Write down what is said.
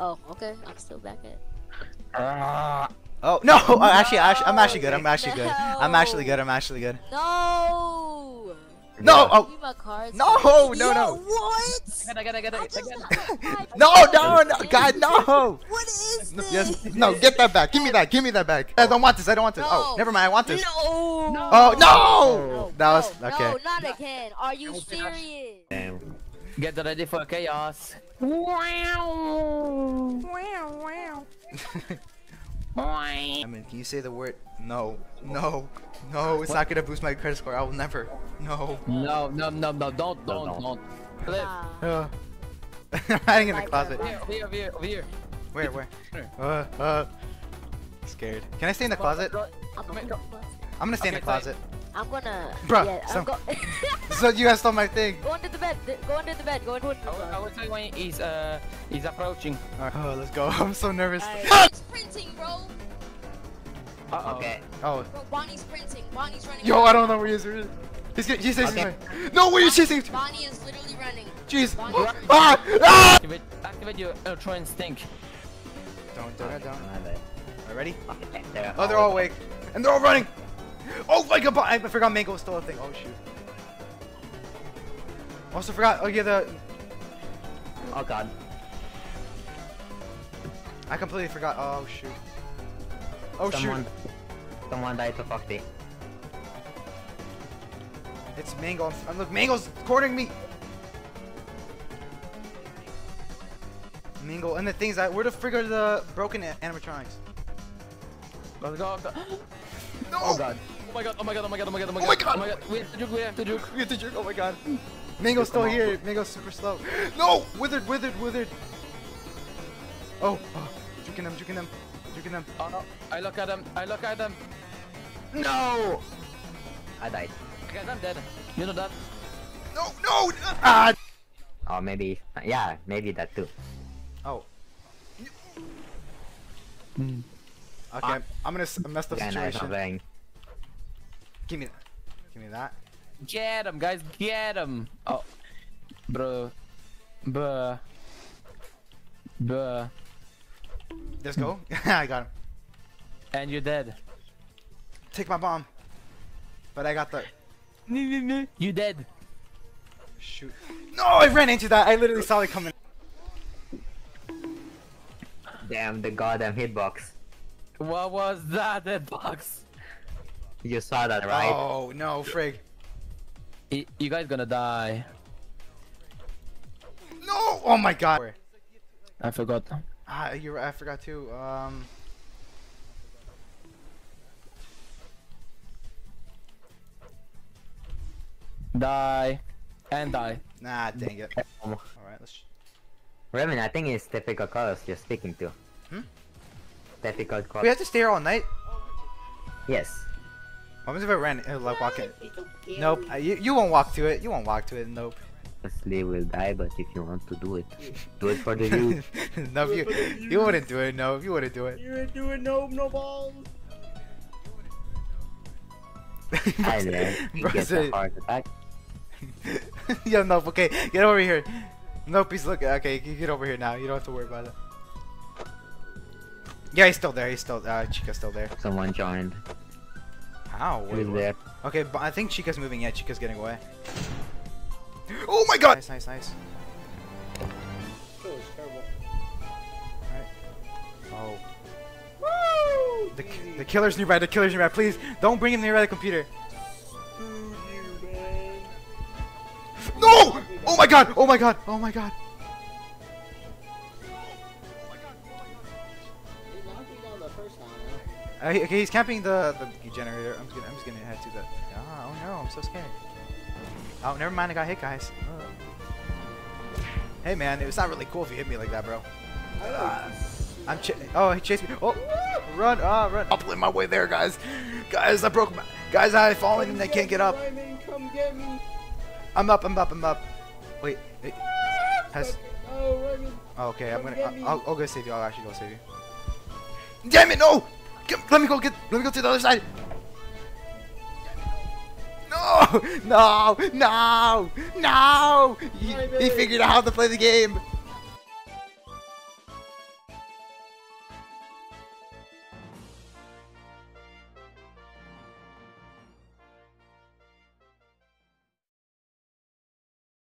Oh, okay. I'm still back at. Ah. Oh no! Oh, actually, actually, I'm actually good. I'm actually good. I'm actually good. I'm actually good. No. No! Oh Give me my cards. no! No! Yo, No! What? I got it, I got it, I I got it, just I. No! No! No! God, no! What is this? Yes. No! Get that back. Give me that. Give me that back. I don't want this. I don't want this. Oh, never mind. I want this. No. Oh no! No, That was okay. No, not again. Are you Oh, serious? Damn. Get ready for chaos. I mean, can you say the word? No. No. No. It's not gonna boost my credit score. I will never. No. No, no, no, no, don't, don't, no. don't. Flip. Uh, I'm hiding in the closet. Over here, over here, over here. Where? Where? Uh. Uh. Scared. Can I stay in the closet? I'm gonna, here, come. I'm gonna stay in the Okay, closet. I'm gonna. Bruh, Yeah, some- I'm go So you guys stole my thing. go under the bed. Go under the bed. Go under the I will, I will tell you when he's, uh, he's approaching. Alright, oh, let's go. I'm so nervous. Alright. sprinting, bro. Uh-oh. Okay. Oh. Bro, Bonnie's sprinting. Bonnie's running. Yo, I don't know where he is. Where he. He's gonna. He's chasing Okay. me. No, where are you chasing? Bonnie is literally running. Jeez. Oh, ah! Ah! Activate, activate your ultra instinct. Don't, don't, don't. My bad. Alright, ready? Okay, they're Oh, they're all awake. And they're all running. Oh my god, I forgot Mango was still a thing. Oh, shoot. Also forgot. Oh, yeah, the. Oh god. I completely forgot. Oh, shoot. Oh, someone, shoot. someone died to fuck the. It's Mango. I'm, look, Mango's cornering me. Mango, and the things that. Where the frig are the broken animatronics? Let's go. go. No! Oh god. Oh my god, oh my god, oh my god, oh my god, oh my Oh my god. God. Oh my god. We have to juke, we have to juke. We have to jerk. Oh my god. Mango's still here. Mango's super slow. No! Withered, withered, withered. Oh, oh. Juking them, juking them, juking them. Oh no. I look at them, I look at them. No! I died. Guys, I'm dead. You know that? No, no! Ah! Oh, maybe. Yeah, maybe that too. Oh. Okay, I'm gonna s- mess the Yeah, nice, situation. playing. Give me that. Give me that. Get him, guys, get him. Oh. Bro. Bruh. Bruh. Let's go. I got him. And you're dead. Take my bomb. But I got the. You dead. Shoot. No, I ran into that. I literally saw it coming. Damn, the goddamn hitbox. What was that, that box? You saw that, right? Oh, no, frig. Y- You guys gonna die. No! Oh my god. I forgot. Ah, you're right. I forgot too. Um. Die. And die. Nah, dang it. Alright, let's. Rimin, I think it's difficult colors you're speaking to. Hmm? Difficult We have to stay here all night? Yes. What happens if I ran, uh, like, walk it? Nope. Uh, you, you won't walk to it. You won't walk to it. Nope. Leslie will die, but if you want to do it, do it for the youth. no, you, you wouldn't do it. No, you wouldn't do it. You're doing no no balls. I learned he Bro gets a heart attack. Yo, nope. Okay, get over here. Nope, he's looking. Okay, you get over here now. You don't have to worry about it. Yeah, he's still there. He's still. Uh, Chica's still there. Someone joined. How? Wait, Who's what? there? Okay, but I think Chica's moving. Yeah, Chica's getting away. Oh my god! Nice, nice, nice. Kill is terrible. Oh. Woo! The, the killer's nearby. The killer's nearby. Please don't bring him nearby the computer. Screw you, man. No! Oh my god! Oh my god! Oh my god! Uh, he- okay, he's camping the the generator. I'm just gonna I'm just gonna head to the. Ah, oh no! I'm so scared. Oh, never mind. I got hit, guys. Ugh. Hey man, it was not really cool if you hit me like that, bro. Ah, I'm ch- Oh, he chased me. Oh, run! Ah, run! I'll play my way there, guys. Guys, I broke my. Guys, I fallen and I can't get up. Come get me. I'm up. I'm up. I'm up. Wait. wait. Has. Oh, Oh, okay, I'm gonna. I'll, I'll go save you. I'll actually go save you. Damn it! No! Come, let me go get. Let me go to the other side. No! No! No! No! He, he figured out how to play the game.